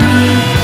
you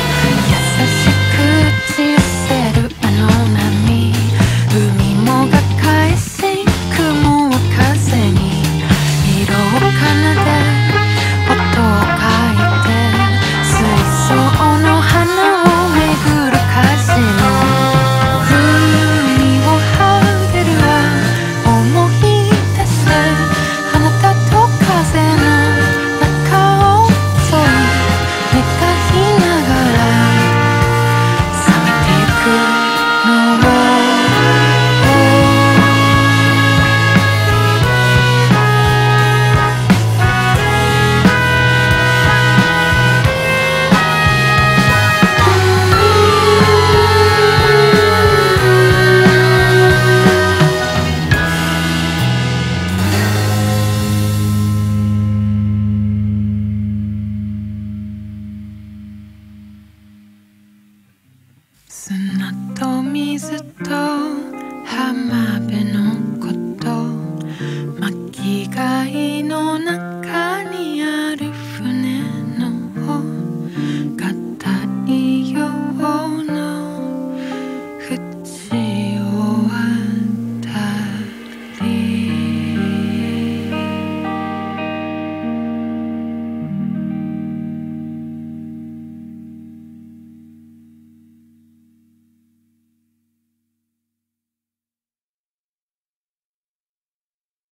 Listen, I don't miss it all. Have I been